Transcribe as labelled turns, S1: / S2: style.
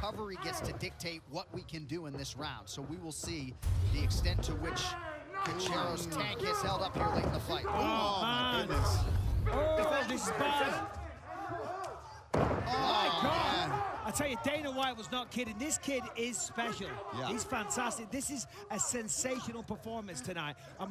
S1: recovery gets to dictate what we can do in this round. So we will see the extent to which Cachero's tank has held up here late in the fight.
S2: Oh, my oh,
S3: man.
S2: goodness.
S3: Oh, this is bad.
S2: Oh, my
S3: God.
S2: man.
S3: I tell you, Dana White was not kidding. This kid is special.
S2: Yeah.
S3: He's fantastic. This is a sensational performance tonight. I'm